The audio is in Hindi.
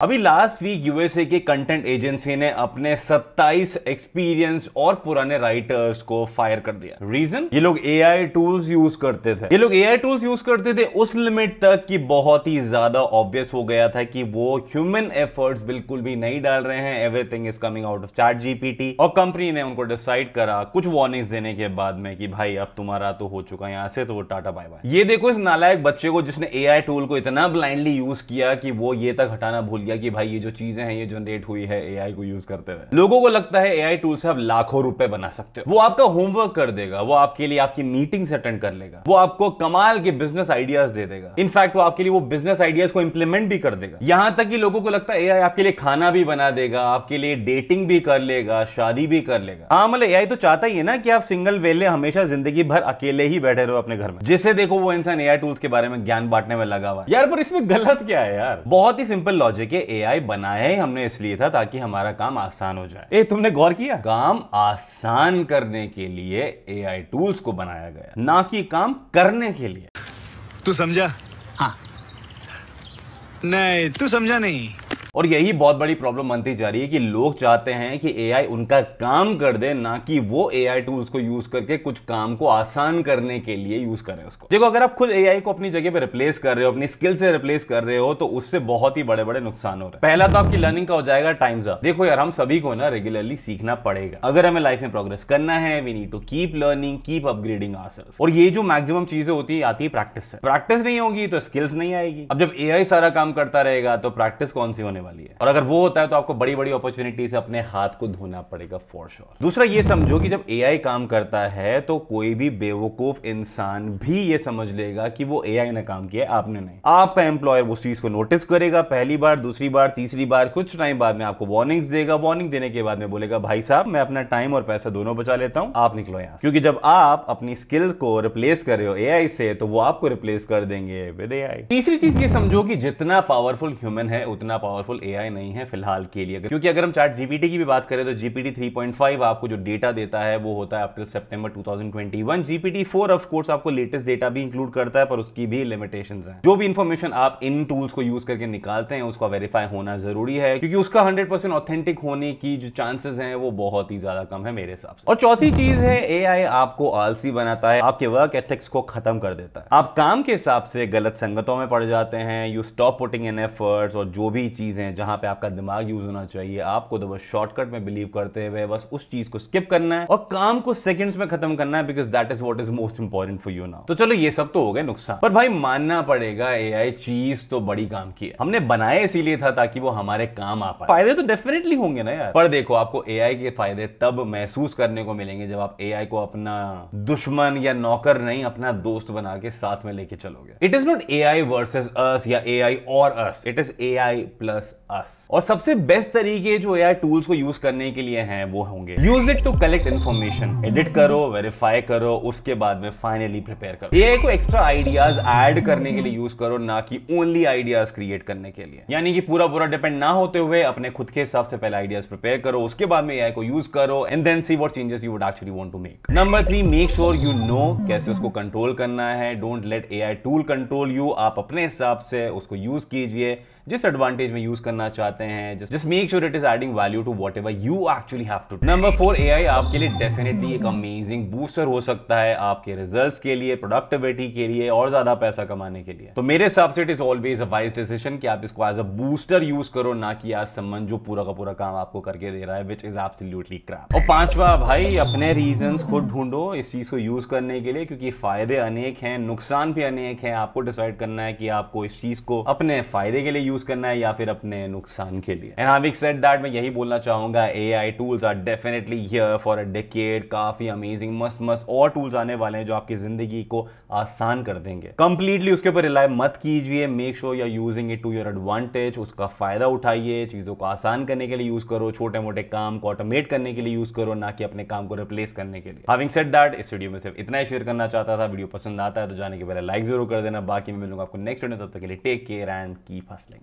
अभी लास्ट वीक यूएसए के कंटेंट एजेंसी ने अपने 27 एक्सपीरियंस और पुराने राइटर्स को फायर कर दिया। रीजन ये लोग एआई टूल्स यूज़ करते थे। ये लोग एआई टूल्स यूज़ करते थे उस लिमिट तक कि बहुत ही ज़्यादा ऑब्वियस हो गया था कि वो ह्यूमन एफर्ट्स बिल्कुल भी नहीं डाल रहे हैं। Everything is coming out of ChatGPT और कंपनी ने उनको डिसाइड करा कुछ वार्निंग्स देने के बाद में कि भाई, अब तुम्हारा तो हो चुका है, यहाँ से तो वो टाटा बाय बाय ये देखो इस नालायक बच्चे को जिसने एआई टूल को इतना ब्लाइंडली यूज़ किया कि वो ये तक हटाना भूल गया कि भाई ये जो चीज़ें हैं, ये जनरेट हुई है एआई को यूज़ करते हुए। लोगों को लगता है एआई टूल से आप लाखों रुपए बना सकते हो। वो आपका होमवर्क कर देगा, वो आपके लिए आपकी मीटिंग्स अटेंड कर लेगा। वो आपको कमाल के बिज़नेस आइडियाज़ दे देगा। इनफैक्ट वो आपके लिए वो बिज़नेस आइडियाज़ को इंप्लीमेंट भी कर देगा। यहाँ तक कि लोगों को लगता है एआई आपके लिए खाना भी बना देगा, आपके लिए डेटिंग भी कर लेगा, शादी भी कर लेगा। हाँ मतलब एआई तो चाहता ही है ना कि आप सिंगल वेले हमेशा ज़िंदगी भर अकेले ही बैठे रहो अपने घर में। जिसे देखो वो इंसान एआई टूल्स के बारे में ज्ञान बांटने में लगा हुआ यार, पर इसमें गलत क्या है यार? बहुत ही सिंपल लॉजिक है। एआई एआई बनाया ही हमने इसलिए था ताकि हमारा काम आसान हो जाए। ए तुमने गौर किया? काम आसान करने के लिए एआई टूल्स को बनाया गया ना कि काम करने के लिए। तू समझा? हाँ। नहीं तू समझा नहीं। और यही बहुत बड़ी प्रॉब्लम बनती जा रही है कि लोग चाहते हैं कि एआई उनका काम कर दे, ना कि वो एआई टूल्स को यूज़ करके कुछ काम को आसान करने के लिए यूज़ करें उसको। देखो, अगर आप खुद एआई को अपनी जगह पे रिप्लेस कर रहे हो, अपनी स्किल से रिप्लेस कर रहे हो तो उससे बहुत ही बड़े बड़े नुकसान हो रहे हैं। पहला तो आपकी लर्निंग का हो जाएगा टाइम जा देखो यार, हम सभी को ना रेगुलरली सीखना पड़ेगा। अगर हमें लाइफ में प्रोग्रेस करना है we need to keep learning keep upgrading are और ये जो मैक्सिमम चीज़ें होती है, आती है प्रैक्टिस से। प्रैक्टिस नहीं होगी तो स्किल्स नहीं आएगी। अब जब एआई सारा काम करता रहेगा तो प्रैक्टिस कौन सी होने वाली है। और अगर वो होता है तो आपको बड़ी बड़ी अपॉर्चुनिटी से अपने हाथ को धोना पड़ेगा फॉर श्योर दूसरा ये समझो कि जब एआई काम करता है तो कोई भी बेवकूफ़ इंसान भी ये समझ लेगा कि वो एआई ने काम किया आपने नहीं। आपका एम्प्लॉयर उस चीज़ को नोटिस करेगा पहली बार, दूसरी बार, तीसरी बार, कुछ टाइम बाद में आपको वार्निंग्स देगा। वार्निंग देने के बाद में बोलेगा, भाई साहब, मैं अपना टाइम और पैसा दोनों बचा लेता हूँ, आप निकलो यहाँ क्योंकि जब आप अपनी स्किल को रिप्लेस कर रहे हो एआई से तो वो आपको रिप्लेस कर देंगे विद एआई तीसरी चीज़ ये समझो कि जितना पावरफुल ह्यूमन है, उतना पावरफुल एआई नहीं है फ़िलहाल के लिए। क्योंकि अगर हम चार्ट जीपीटी की भी बात करें तो जीपीटी 3.5 आपको जो डेटा देता है, वो होता है up till September 2021 GPT 4 of course आपको लेटेस्ट डेटा भी इंक्लूड करता है, पर उसकी भी लिमिटेशंस हैं। जो भी इंफॉर्मेशन आप इन टूल्स को यूज़ करके निकालते हैं, उसका वेरीफाई होना ज़रूरी है, क्योंकि उसका 100% ऑथेंटिक होने की जो चांसेस हैं, वो बहुत ही ज़्यादा कम है मेरे हिसाब से। और चौथी चीज़ है ए आपको आलसी बनाता है, आपके वर्क एथिक्स को खत्म कर देता है। आप काम के हिसाब से गलत संगतों में पड़ जाते हैं you stop putting in efforts और जो भी चीज़ें जहाँ पे आपका दिमाग यूज़ होना चाहिए। आपको तो बस शॉर्टकट में बिलीव करते हुए बस उस चीज़ को स्किप करना है और काम को सेकंड्स में खत्म करना है because that is what is most important for you now तो चलो ये सब तो हो गए नुकसान। पर भाई मानना पड़ेगा एआई चीज़ तो बड़ी काम की है। हमने बनाया इसीलिए था ताकि वो हमारे काम आ पाए। फ़ायदे तो डेफिनेटली होंगे ना यार। पर देखो आपको एआई के फ़ायदे तब महसूस करने को मिलेंगे जब आप एआई को अपना दुश्मन या नौकर नहीं अपना दोस्त बना के साथ में लेके चलोगे। It is not A I versus us या ए आई और us it is A I plus us और सबसे बेस्ट तरीके जो एआई टूल्स को यूज़ करने के लिए हैं, वो होंगे। Use it to collect information edit करो वेरीफाई करो, उसके बाद में फाइनली प्रिपेयर करो। एआई को एक्स्ट्रा आइडियाज़ ऐड करने के लिए यूज़ करो, ना कि ओनली आइडियाज़ क्रिएट करने के लिए। यानी कि पूरा पूरा डिपेंड ना होते हुए अपने खुद के हिसाब से पहले आइडियाज़ प्रिपेयर करो, उसके बाद में एआई को यूज़ करो and then see what changes you would actually want to make number three make sure you know कैसे उसको कंट्रोल करना है। Don't let AI tool control you आप अपने हिसाब से उसको यूज़ कीजिए। जिस एडवांटेज में यूज़ करना चाहते हैं just make sure it is adding value to whatever you actually have to number four a आपके लिए डेफिनेटली एक अमेजिंग बूस्टर हो सकता है आपके रिज़ल्ट के लिए प्रोडक्टिविटी के लिए, और ज़्यादा पैसा कमाने के लिए. तो मेरे हिसाब से it is always a wise decision कि आप इसको एज अ बूस्टर यूज़ करो, ना कि आज सम्मान जो पूरा का पूरा काम आपको करके दे रहा है विच इज़ एब्सोल्युटली क्रैप और पांचवा, भाई, अपने रीजन खुद ढूंढो इस चीज़ को यूज़ करने के लिए, क्योंकि फ़ायदे अनेक हैं, नुकसान भी अनेक हैं. आपको डिसाइड करना है कि आपको इस चीज़ को अपने फ़ायदे के लिए यूज़ करना है या फिर अपने नुकसान के लिए। एंड हैविंग सेड दैट मैं यही बोलना चाहूँगा AI tools are definitely here for a decade काफ़ी अमेजिंग मस्त मस्त और टूल्स आने वाले हैं जो आपकी ज़िंदगी को आसान कर देंगे। कंप्लीटली उसके ऊपर रिलाई मत कीजिए। Make sure you using it to your advantage उसका फ़ायदा उठाइए। चीज़ों को आसान करने के लिए यूज़ करो। छोटे मोटे काम को ऑटोमेट करने के लिए यूज़ करो, ना कि अपने काम को रिप्लेस करने के लिए। हाविंग सेट दैट इस वीडियो में सिर्फ़ इतना ही शेयर करना चाहता था। वीडियो पसंद आता है तो जाने के पहले लाइक ज़रूर कर देना। बाकी मैं मिलूँगा आपको नेक्स्ट वीडियो तब तक के लिए take care and keep hustling